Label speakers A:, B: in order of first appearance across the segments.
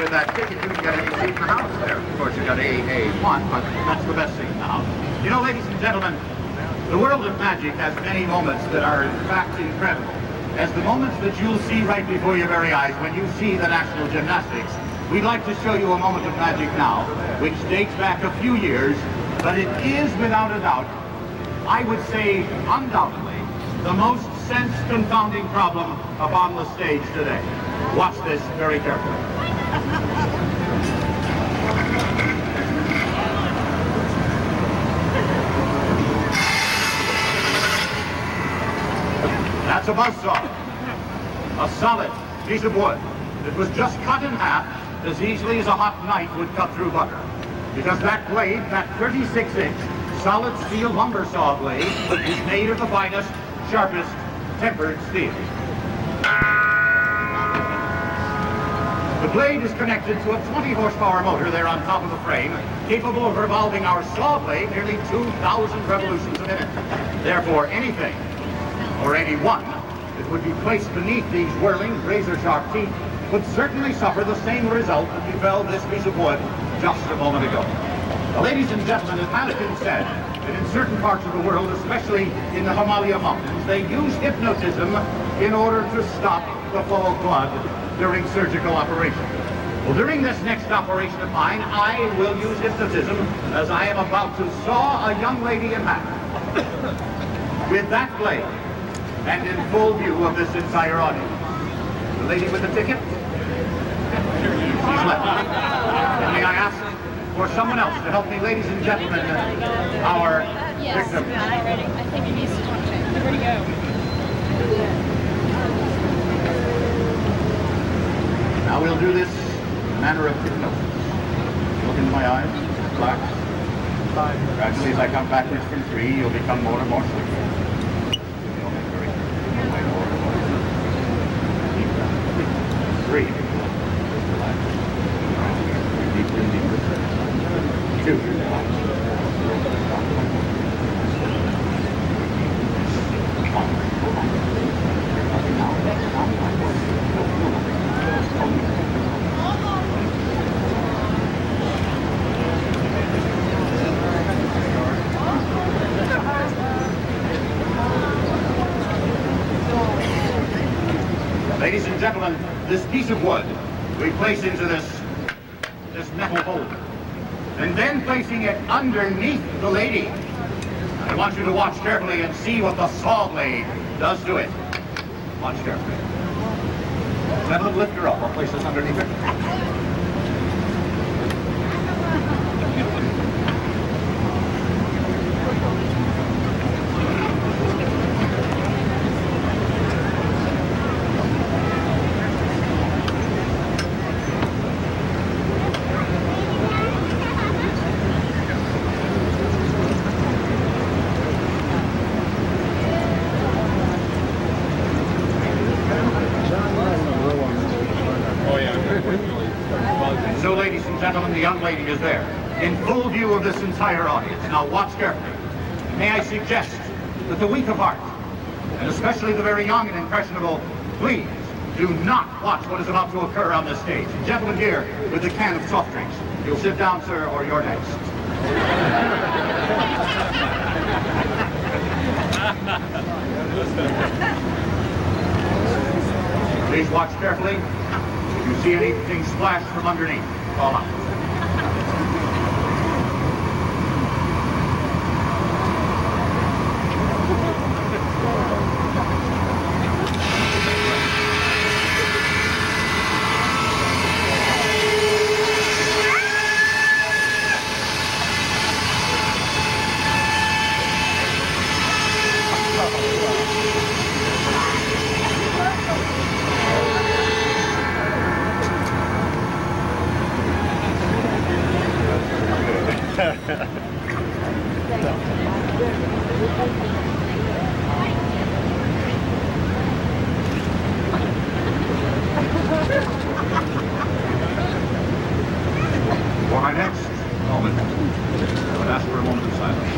A: with that ticket, you can get any seat in the house there. Of course, you've got AA1, but that's the best seat in the house. You know, ladies and gentlemen, the world of magic has many moments that are, in fact, incredible. As the moments that you'll see right before your very eyes when you see the National Gymnastics, we'd like to show you a moment of magic now, which dates back a few years, but it is, without a doubt, I would say undoubtedly, the most sense-confounding problem upon the stage today. Watch this very carefully. That's a buzz saw. A solid piece of wood that was just cut in half as easily as a hot knife would cut through butter. Because that blade, that 36-inch solid steel lumber saw blade, is made of the finest, sharpest, tempered steel. Blade is connected to a 20 horsepower motor there on top of the frame, capable of revolving our saw blade nearly 2,000 revolutions a minute. Therefore, anything, or anyone, that would be placed beneath these whirling, razor-sharp teeth would certainly suffer the same result that befell this piece of wood just a moment ago. Now, ladies and gentlemen, as has said that in certain parts of the world, especially in the Himalaya Mountains, they use hypnotism in order to stop the flow of blood during surgical operation. Well, during this next operation of mine, I will use hypnotism as I am about to saw a young lady in half. With that blade, and in full view of this entire audience. The lady with the ticket? She's left. And may I ask for someone else to help me, ladies and gentlemen, uh, our
B: Yes,
A: victim.
B: already. I think he needs to talk to. Where'd he go?
A: Now we'll do this in a manner of hypnosis. Look into my eyes, relax. Gradually, as I count backwards from three, you'll become more and more sleepy. You'll make very more and more sleepy. Deep breath. Three. Relax. Deeper and deeper. Two. Ladies and gentlemen, this piece of wood we place into this, this metal holder. And then placing it underneath the lady. I want you to watch carefully and see what the saw blade does to it. Watch carefully. Gentlemen, lift her up. I'll place this underneath her. So, ladies and gentlemen, the young lady is there, in full view of this entire audience. Now, watch carefully. May I suggest that the weak of heart, and especially the very young and impressionable, please do not watch what is about to occur on this stage. Gentlemen here with the can of soft drinks. You'll sit down, sir, or you're next. Please watch carefully. You see anything splash from underneath, call out. Next moment, I would ask for a moment of silence.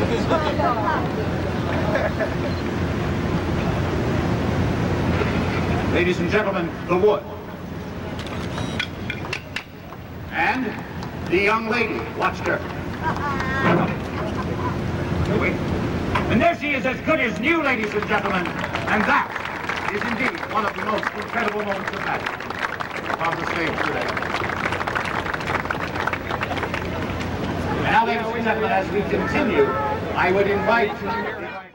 A: Ladies and gentlemen, the wood. And the young lady watched her. And there she is as good as new, ladies and gentlemen. And that is indeed one of the most incredible moments of magic on the stage today. Now, ladies and gentlemen, as we continue, I would invite...